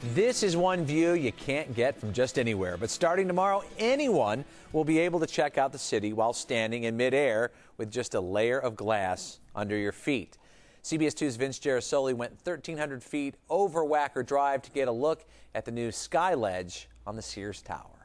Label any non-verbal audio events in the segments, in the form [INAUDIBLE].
This is one view you can't get from just anywhere. But starting tomorrow, anyone will be able to check out the city while standing in midair with just a layer of glass under your feet. CBS 2's Vince Gerasole went 1,300 feet over Wacker Drive to get a look at the new Sky Ledge on the Sears Tower.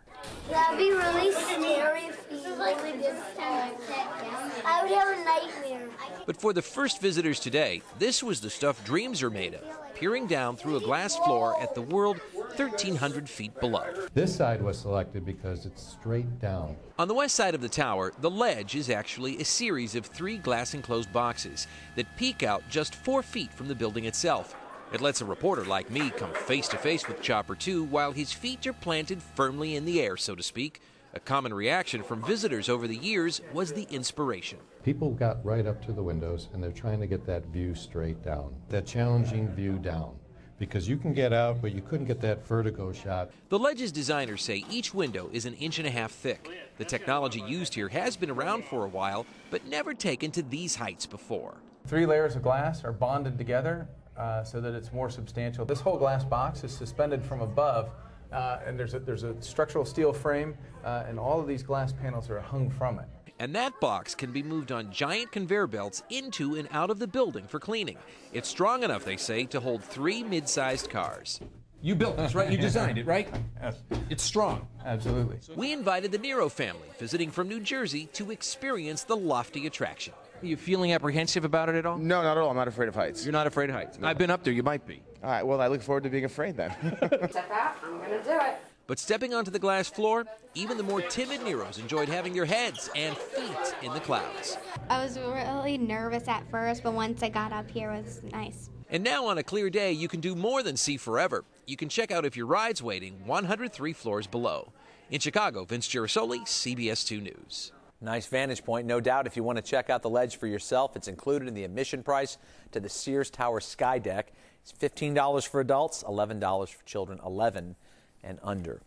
That'd be really scary if you really did stand like that. I would have a nightmare. But for the first visitors today, this was the stuff dreams are made of, peering down through a glass floor at the world 1,300 feet below. This side was selected because it's straight down. On the west side of the tower, the ledge is actually a series of three glass enclosed boxes that peek out just four feet from the building itself. It lets a reporter like me come face to face with Chopper 2 while his feet are planted firmly in the air, so to speak. A common reaction from visitors over the years was the inspiration. People got right up to the windows and they're trying to get that view straight down, that challenging view down. Because you can get out, but you couldn't get that vertigo shot. The ledge's designers say each window is an inch and a half thick. The technology used here has been around for a while, but never taken to these heights before. Three layers of glass are bonded together uh, so that it's more substantial. This whole glass box is suspended from above, uh, and there's a, there's a structural steel frame, uh, and all of these glass panels are hung from it. And that box can be moved on giant conveyor belts into and out of the building for cleaning. It's strong enough, they say, to hold three mid sized cars. You built this, right? You [LAUGHS] designed it, right? Yes. It's strong. Absolutely. We invited the Nero family, visiting from New Jersey, to experience the lofty attraction. Are you feeling apprehensive about it at all? No, not at all. I'm not afraid of heights. You're not afraid of heights. I've been up there. You might be. All right, well, I look forward to being afraid then. [LAUGHS] Step out. I'm going to do it. But stepping onto the glass floor, even the more timid Neros enjoyed having their heads and feet in the clouds. I was really nervous at first, but once I got up here, it was nice. And now, on a clear day, you can do more than see forever. You can check out if your ride's waiting 103 floors below. In Chicago, Vince Gerasole, CBS 2 News. Nice vantage point, no doubt. If you want to check out the ledge for yourself, it's included in the admission price to the Sears Tower Skydeck. It's $15 for adults, $11 for children 11 and under.